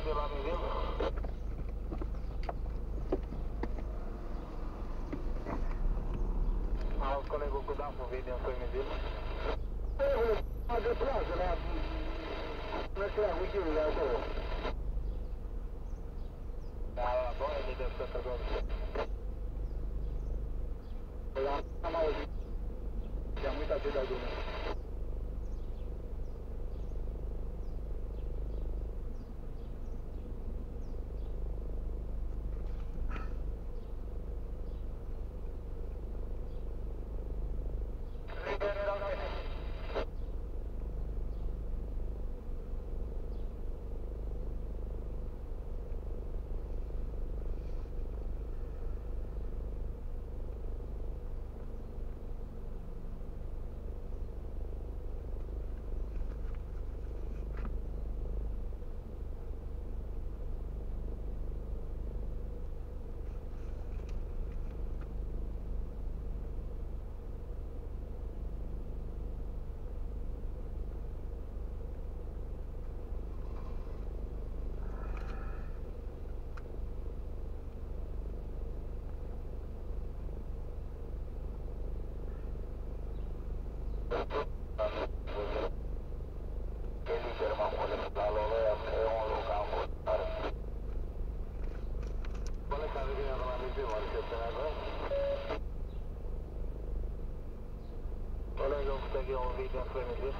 Vamos de lá, menino. Aos colegas que dão por vídeo, foi menino. Eu, vou eu trago, né? Mas eu é o que eu levo. Ah, bom, ele deve ser agora. Olá, a maioria. Tinha muita vida do mundo. Eller jag får lägga av vid den för mig.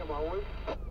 William Howard.